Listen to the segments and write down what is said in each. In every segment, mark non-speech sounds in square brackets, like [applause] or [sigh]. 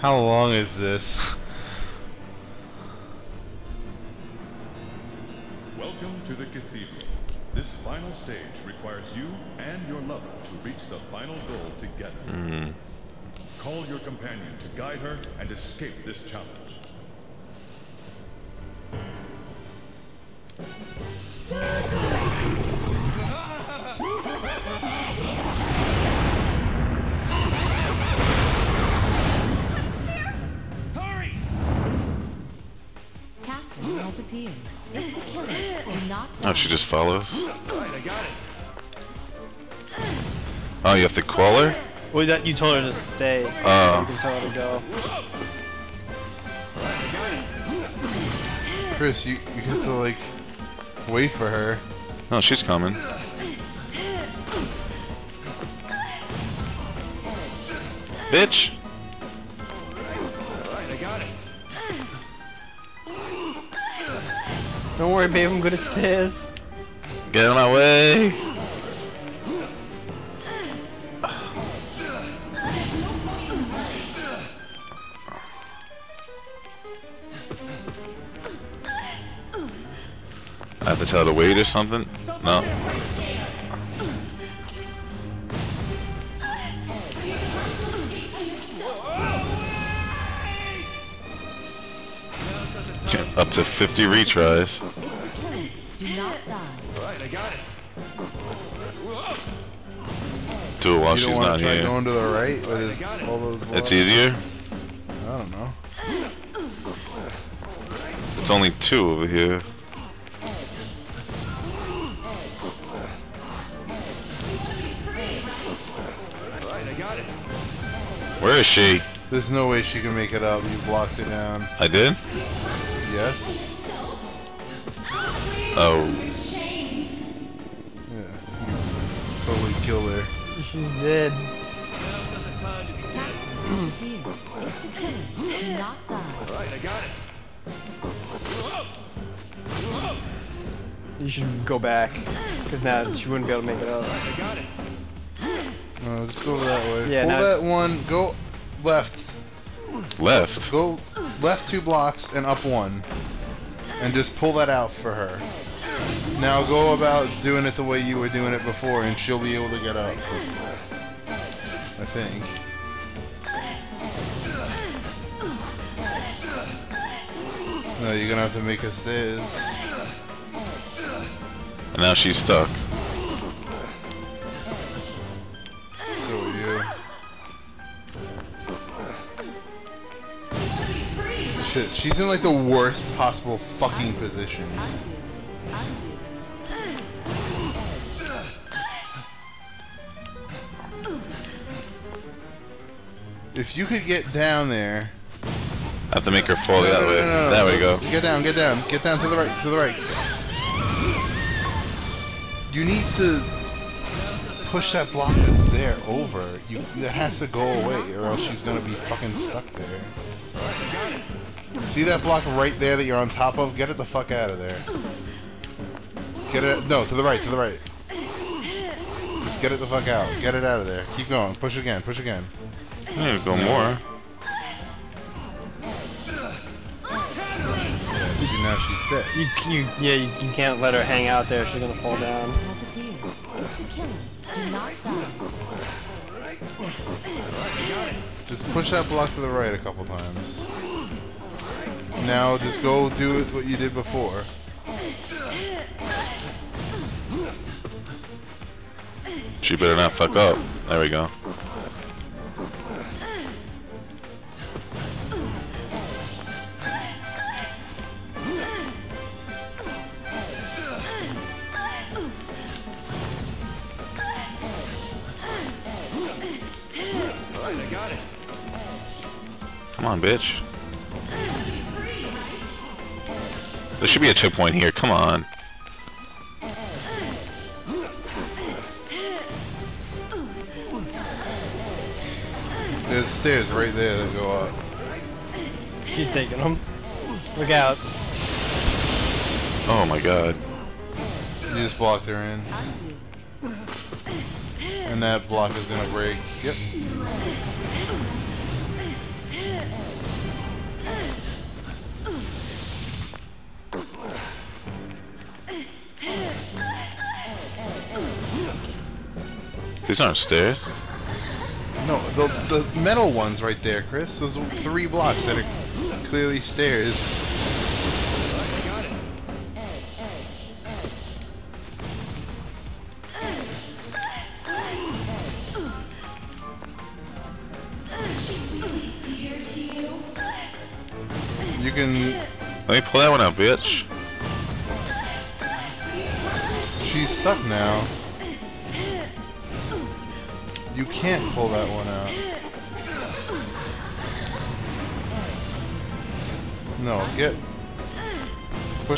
How long is this? Welcome to the cathedral. This final stage requires you and your lover to reach the final goal together. Hmm. Call your companion to guide her and escape this challenge. Catherine. It's [laughs] the killer. Do not Oh, she just follows. Right, I got it. Oh, you have to call her? Well, that you told her to stay. Oh. You can tell her to go. Chris, you, you have to like wait for her. Oh, she's coming. Bitch! Don't worry, babe. I'm good at stairs. Get of my way! I have to tell her to wait or something? No. Up to 50 retries. Do it while you she's not try here. going to the right with his, all those. It's easier. I don't know. It's only two over here. Right, I got it. Where is she? There's no way she can make it up. You blocked it down. I did? Yes. Oh. Yeah. Totally killed her. She's dead. Now's not the time to be dead. Catherine has appeared. It's the killer. Do not die. Right, I got it. You should go back, because now she wouldn't be able to make it up. I got it. No, just go that way. Yeah, Pull now- that one. Go left. Left. Go left two blocks and up one. And just pull that out for her. Now go about doing it the way you were doing it before and she'll be able to get up. I think. No, you're gonna have to make a stairs. And now she's stuck. So are you. Shit, she's in like the worst possible fucking position. If you could get down there. I have to make her fall No, that no, way. no, There we go. Get down, get down, get down to the right, to the right. You need to push that block that's there over. You it has to go away, or else she's gonna be fucking stuck there. See that block right there that you're on top of? Get it the fuck out of there. Get it. No, to the right, to the right. Just get it the fuck out. Get it out of there. Keep going. Push again. Push again. There you go more. Yeah, see now she's dead. You, you, yeah, you, you can't let her hang out there. She's gonna fall down. Has appeared. It's the killer. Do not die. Just push that block to the right a couple times. Now just go do it what you did before. She better not fuck up. There we go. On, bitch. There should be a checkpoint here. Come on. There's stairs right there that go up. She's taking them. Look out. Oh my god. You just blocked her in. And that block is gonna break. Yep. These aren't stairs. No, the the metal ones right there, Chris. Those three blocks that are clearly stairs.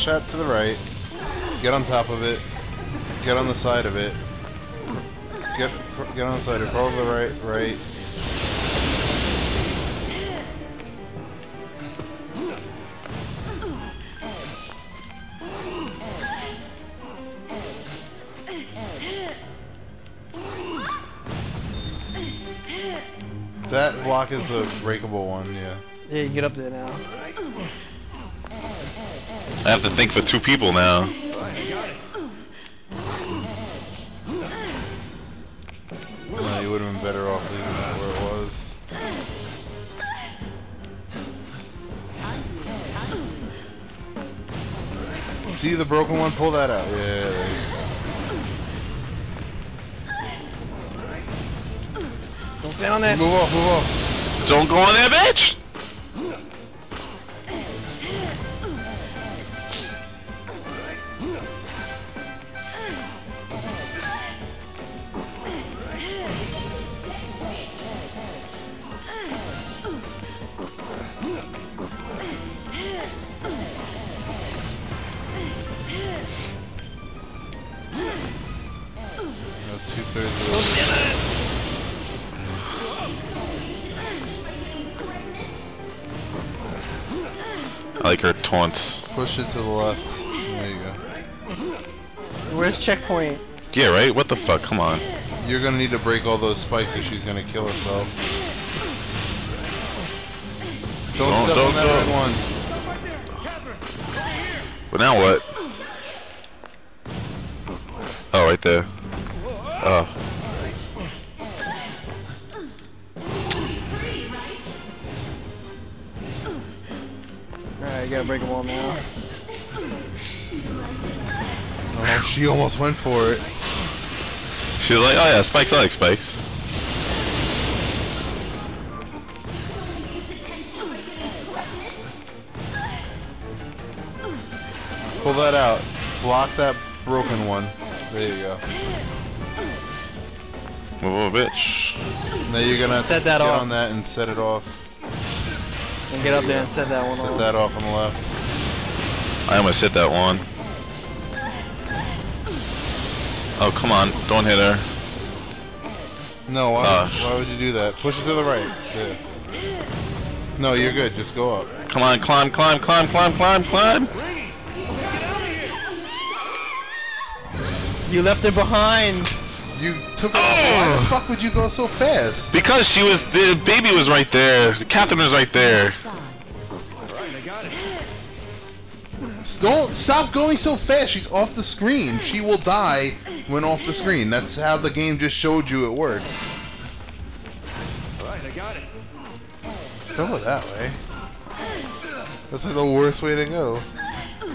Push that to the right. Get on top of it. Get on the side of it. Get get on the side of it. Crawl to the right, right. That block is a breakable one, yeah. Yeah, you can get up there now. I have to think for two people now. I. No, you would have been better off leaving that where it was. See the broken one? Pull that out. Yeah, there you Don't stand on that. Move off, move off. Don't go on that bitch! Where's checkpoint? Yeah, right? What the fuck? Come on. You're gonna need to break all those spikes if she's gonna kill herself. Don't, Don't- step don't on that go. red one. Right there. Catherine, over here. But now what? Oh, right there. Oh. Alright, you gotta break them all now. She almost went for it. She was like, oh yeah, spikes, I like spikes. Pull that out. Block that broken one. There you go. Move over, bitch. Now you're gonna have Set to that get off. on that and set it off. And get up there and set that one Set off. Set that off on the left. I almost hit that one. Oh, come on. Don't hit her. No, why, Uh, why would you do that? Push it to the right. There. No, you're good. Just go up. Come on, climb, climb, climb, climb, climb, climb. Rainy, get out of here. You left it behind. You took it off. Why the fuck would you go so fast? Because she was, the baby was right there. Catherine was right there. Don't stop going so fast. She's off the screen. She will die when off the screen. That's how the game just showed you it works. All right, I got it. Don't go that way. That's like the worst way to go. Now's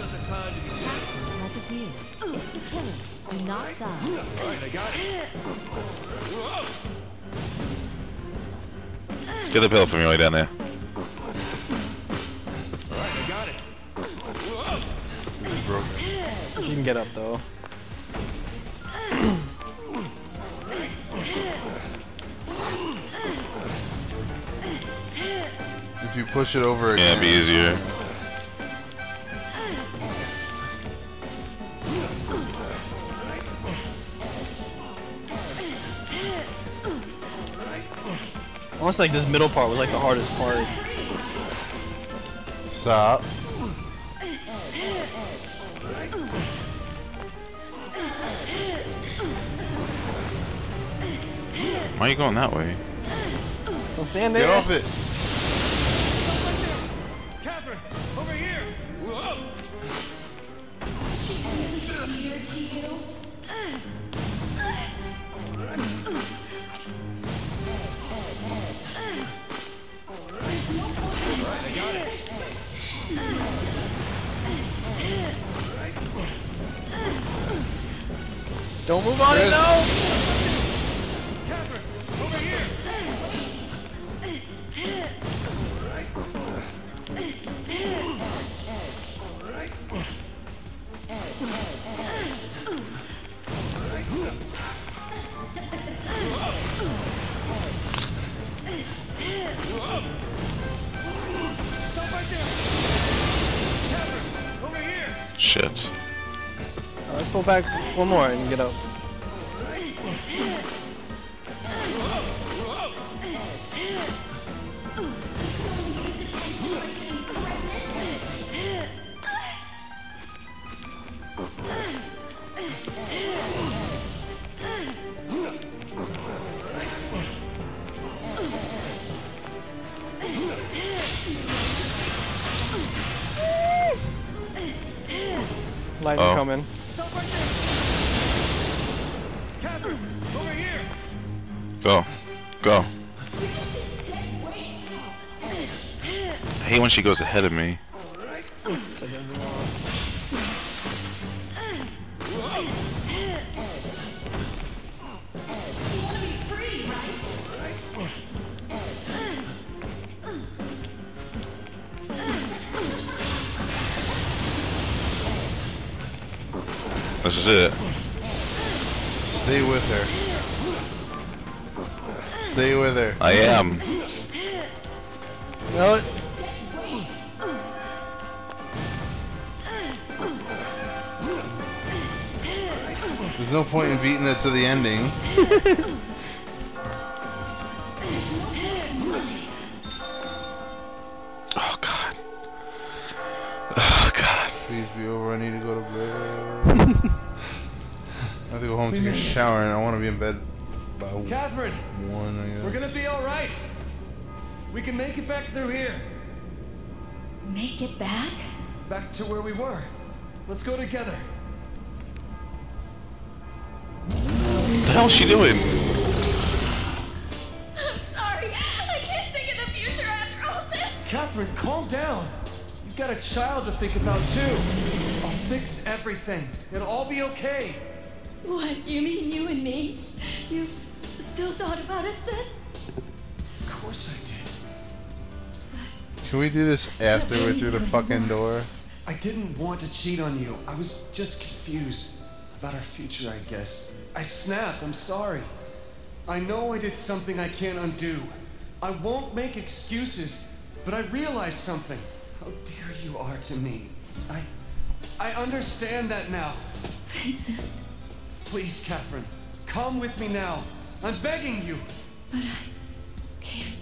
not the time to be dead. Has appeared. It's the killer. Do not die. All right, I got it. Get the pill for me way down there. She can get up though. If you push it over Yeah, again. it'd be easier. Almost like this middle part was like the hardest part. Stop. Why are you going that way? Don't stand there. Get off it. Catherine, over here. Whoa. Alright, I got it. Don't move on it, no! Pull back one more and get up. She goes ahead of me. So then we're off. This is it. Stay with her. Stay with her. I am. You know what? No point in beating it to the ending. [laughs] Oh god. Oh god. Please be over. I need to go to bed. I have to go home, take a shower, and I want to be in bed by Catherine, one. I guess. we're gonna be all right. We can make it back through here, Make it back? back to where we were. Let's go together. Hell is she doing? I'm sorry. I can't think of the future after all this. Catherine, calm down. You've got a child to think about too. I'll fix everything. It'll all be okay. What, you mean you and me? You still thought about us then? Of course I did. Can we do this after we're through the [laughs] fucking door? I didn't want to cheat on you. I was just confused about our future, I guess. I snapped. I'm sorry. I know I did something I can't undo. I won't make excuses, but I realized something. How dear you are to me. I I understand that now. Vincent, Please, Catherine, come with me now. I'm begging you. But I can't.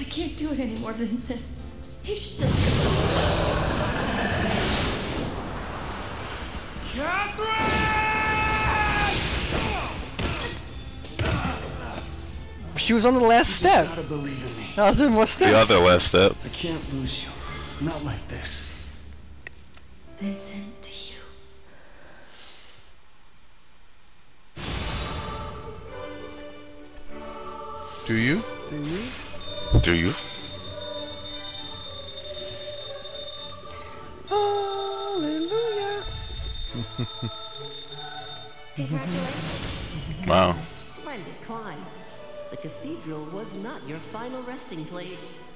I can't do it anymore, Vincent. You should just She was on the last You step. gotta believe in me. I was in more steps. The other last step. I can't lose you. Not like this. Vincent, to you. Do you? Do you? Do you? Hallelujah. Congratulations. Wow. The cathedral was not your final resting place.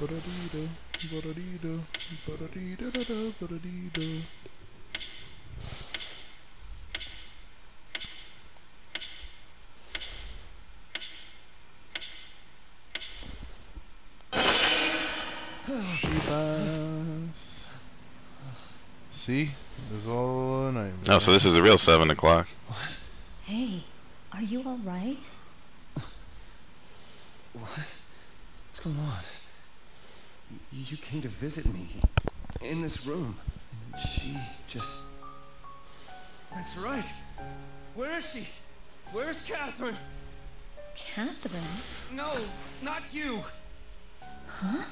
Ba-da-dee-da, ba-da-dee-da, ba-da-dee-da-da-da, ba-da-dee-da. Chivas. See? It was all a nightmare. Oh, so this is the real 7 o'clock. Hey, are you all right? What? What's going on? You came to visit me in this room. And she just. That's right. Where is she? Where's Catherine? Catherine? No, not you. Huh?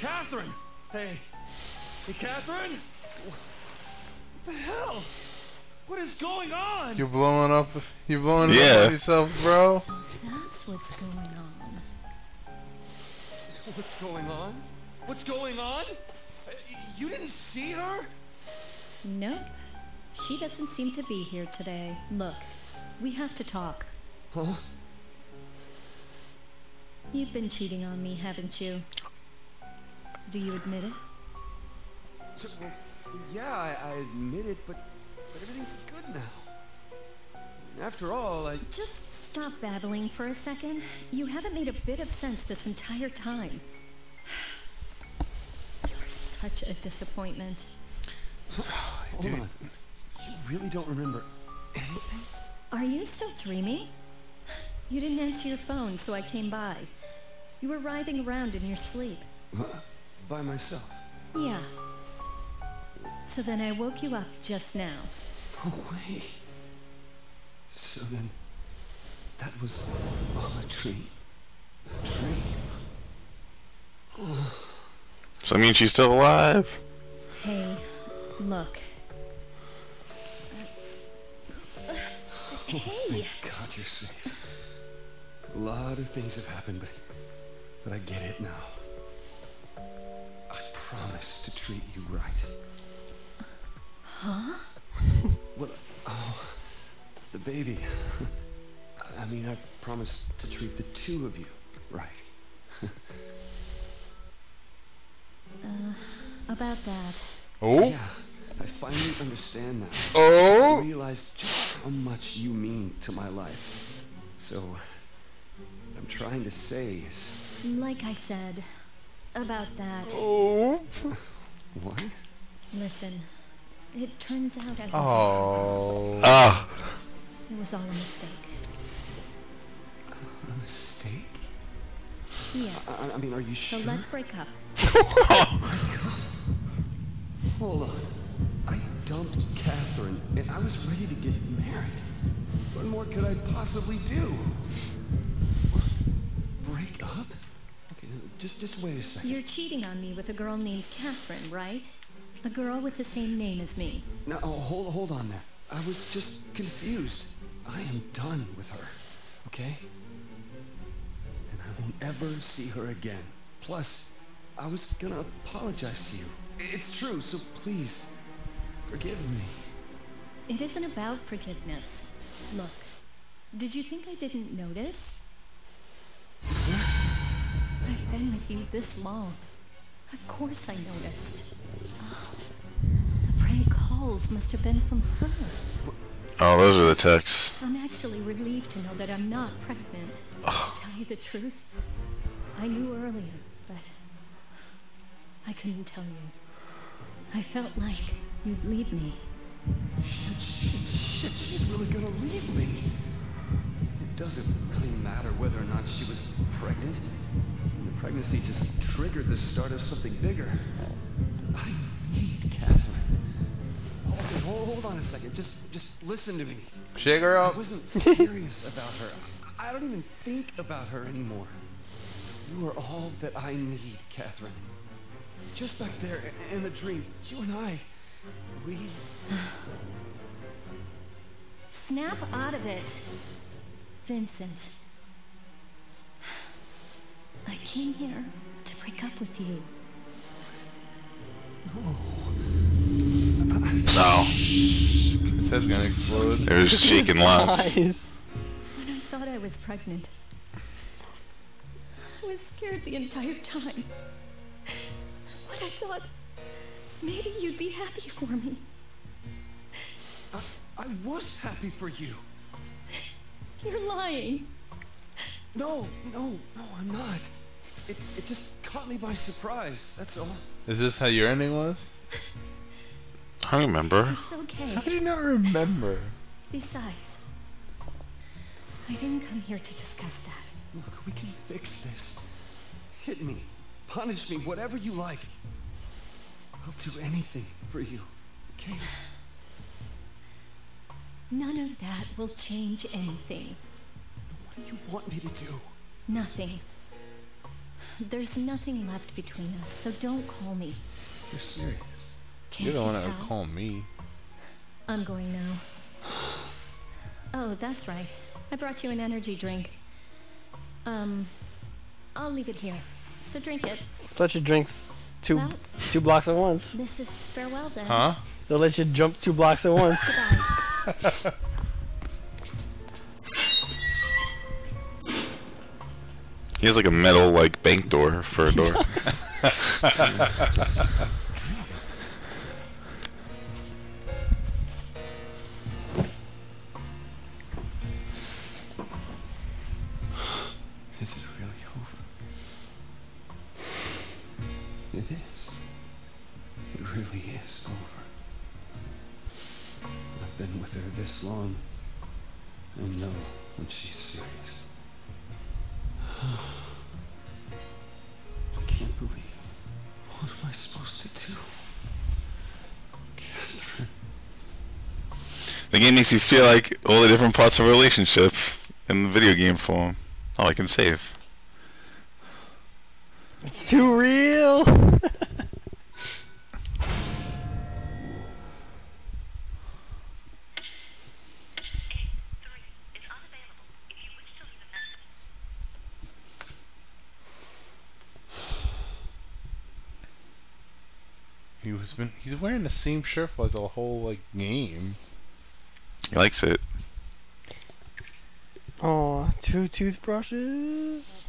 Catherine. Hey, Hey, Catherine? What the hell? What is going on? You're blowing up. You're blowing up Yeah. on yourself, bro. That's what's going on. What's going on? What's going on? You didn't see her? Nope. She doesn't seem to be here today. Look, we have to talk. Huh? You've been cheating on me, haven't you? Do you admit it? So, well, yeah, I, I admit it, but, but everything's good now. After all, I. Just stop babbling for a second. You haven't made a bit of sense this entire time. [sighs] You're such a disappointment. [sighs] Hold on. You really don't remember anything? Are you still dreaming? You didn't answer your phone, so I came by. You were writhing around in your sleep. By myself. Yeah. So then I woke you up just now. No way. So then, that was all a dream. A dream. So I mean she's still alive. Hey, look. Oh, hey! God, you're safe. A lot of things have happened, but but I get it now. I promise to treat you right. Huh? Well, oh, the baby. I- I mean, I promised to treat the two of you right. Uh, about that. Oh. Yeah, I finally understand now. Oh. I realize just how much you mean to my life. So, what I'm trying to say is, Like I said, about that. Oh. what? Listen, it turns out I was Oh. Ah. It was all a mistake. A mistake? Yes. I, I mean, are you So sure? let's break up. oh [laughs] Hold on. I dumped Catherine, and I was ready to get married. What more could I possibly do? Break up? Okay, just just wait a second. You're cheating on me with a girl named Catherine, right? A girl with the same name as me. No, oh, hold hold on there. I was just confused. I am done with her. Okay? And I won't ever see her again. Plus, I was gonna apologize to you. It's true, so please forgive me. It isn't about forgiveness. Look, did you think I didn't notice? I've been with you this long. Of course I noticed. Oh, calls must have been from her. Oh, those are the texts. I'm actually relieved to know that I'm not pregnant. To tell you the truth, I knew earlier, but I couldn't tell you. I felt like you'd leave me. Shit, shit, shit, she's really gonna leave me. It doesn't really matter whether or not she was pregnant. The pregnancy just triggered the start of something bigger. I need Catherine. Okay, hold, hold on a second. Just, just listen to me. Shake her up. I wasn't serious about her. I don't even think about her anymore. You are all that I need, Catherine. Just back there in the dream, you and I, we Snap out of it. Vincent. I came here to break up with you. No. His head's gonna explode. It was shaking [laughs] lots. Eyes. When I thought I was pregnant, I was scared the entire time. But I thought maybe you'd be happy for me. I, I was happy for you. You're lying. No, no, no, I'm not. It, it just caught me by surprise, that's all. Is this how your ending was? [laughs] I remember. It's okay. How do you not remember? Besides, I didn't come here to discuss that. Look, we can fix this. Hit me, punish me, whatever you like. I'll do anything for you, okay? None of that will change anything. What do you want me to do? Nothing. There's nothing left between us, so don't call me. You're serious. Can't You're the you one that would call me. I'm going now. Oh, that's right. I brought you an energy drink. Um, I'll leave it here. So drink it. Thought you drinks two Well- two blocks at once. This is farewell then. Huh? They'll let you jump two blocks at once. [laughs] He has like a metal like bank door for a door. [laughs] [laughs] really is over. I've been with her this long. I know when she's serious. I can't believe it. What am I supposed to do? Catherine. the game makes you feel like all the different parts of a relationship in the video game form. All I can save. He was been he's wearing the same shirt for like the whole like game. He likes it. Oh, two toothbrushes.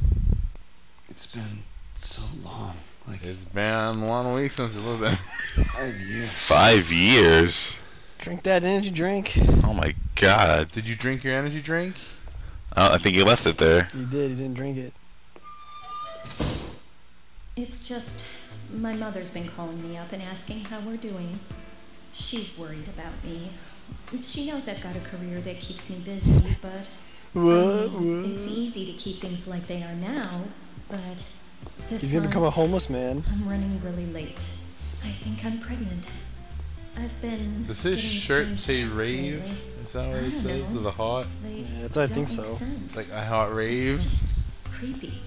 It's been so long. Like It's been one week since he lived there. five years. Five years. Drink that energy drink. Oh my god. Did you drink your energy drink? Oh, I think you left it there. You did. You didn't drink it. It's just my mother's been calling me up and asking how we're doing. She's worried about me. She knows I've got a career that keeps me busy, but um, I What? it's easy to keep things like they are now. But this He's gonna become a homeless man. I'm running really late. I think I'm pregnant. I've been. Does his getting shirt say rave? lately. Is that what I it says? know. With a heart? They Yeah, I think don't make so. sense. Like I heart rave? It's just creepy.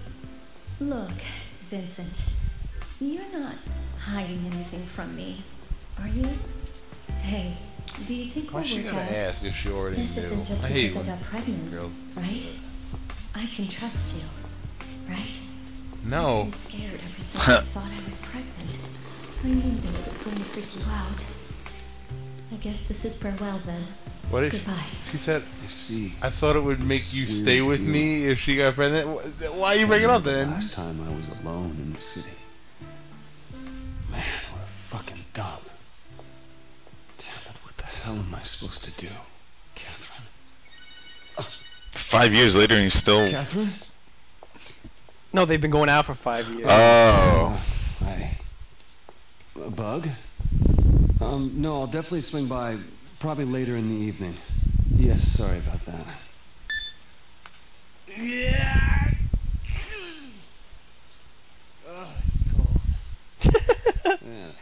Look, Vincent, you're not hiding anything from me, are you? Hey, do you think Why we'll she work gotta out? ask if she already This knew? isn't just I hate because I got pregnant, girls right? I can trust you, right? No. I've been scared ever since I [laughs] thought I was pregnant. I knew that it was going to freak you out. I guess this is farewell then. What did she, Goodbye. she said? You see, I thought it would make you stay with feeling. me if she got pregnant. Why are you bringing it up then? last time I was alone in the city. Hell am I supposed to do? Catherine? Five years later and he's still. Catherine? No, they've been going out for five years. Oh. Hi. A bug? Um, no, I'll definitely swing by probably later in the evening. Yes, sorry about that. Yeah. Oh, it's cold. Yeah.